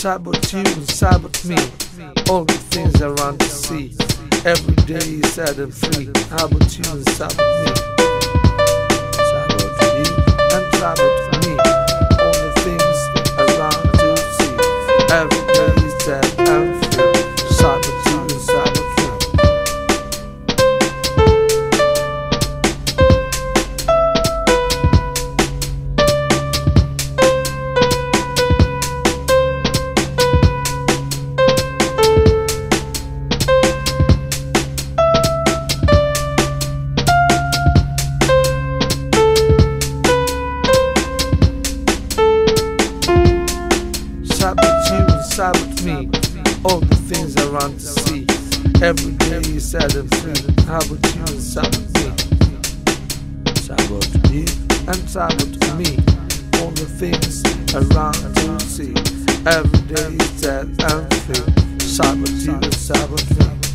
Sabbath you and Sabbath me. All the things around the sea. Every day is sad and free. How about you and Sabbath Sabbath with me. All the things I around to see. Every day is sad and free. How about you and with me? Sabbath you and Sabbath me. All the things around to see. Every day is sad and free. Sabbath you and Sabbath me.